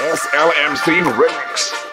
SLMC Remix.